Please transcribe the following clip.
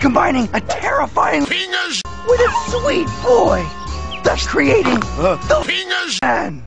combining a terrifying Penis! with a sweet boy, thus creating Uh, the penis! man.